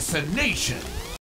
assassination.